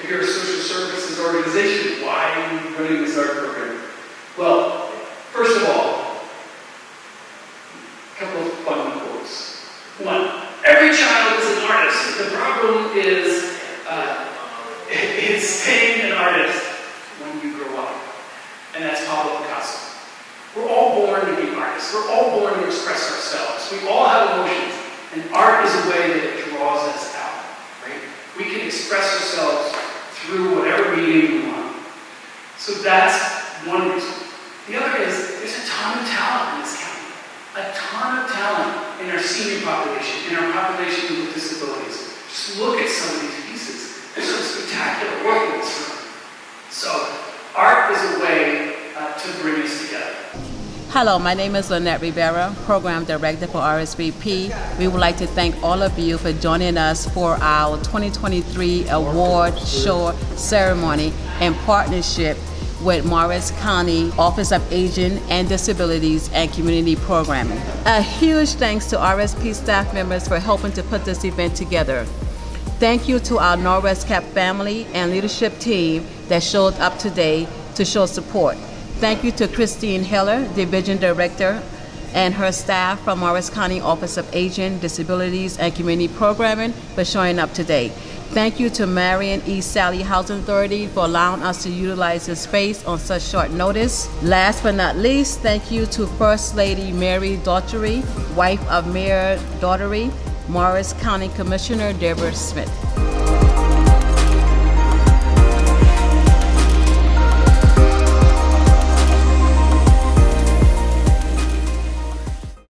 If you're a social services organization, why are you running this art program? Well, first of all, a couple of fun quotes. One, every child is an artist. The problem is uh, it's staying an artist when you grow up. And that's Pablo Picasso. We're all born to be artists. We're all born to express ourselves. We all have emotions. And art is a way that it draws us out. Right? We can express ourselves through So that's one reason. The other is there's a ton of talent in this county. A ton of talent in our senior population, in our population with disabilities. Just look at some of these pieces. There's some spectacular work in this room. So art is a way uh, to bring us together. Hello, my name is Lynette Rivera, Program Director for RSVP. We would like to thank all of you for joining us for our 2023 award show ceremony in partnership with Morris County Office of Aging and Disabilities and Community Programming. A huge thanks to RSP staff members for helping to put this event together. Thank you to our Norwescap family and leadership team that showed up today to show support. Thank you to Christine Hellyer, Division Director, and her staff from Morris County Office of Aging, Disabilities, and Community Programming for showing up today. Thank you to Marion East Sally Housing Authority for allowing us to utilize this space on such short notice. Last but not least, thank you to First Lady Mary Dougherty, wife of Mayor Dougherty, Morris County Commissioner Deborah Smith.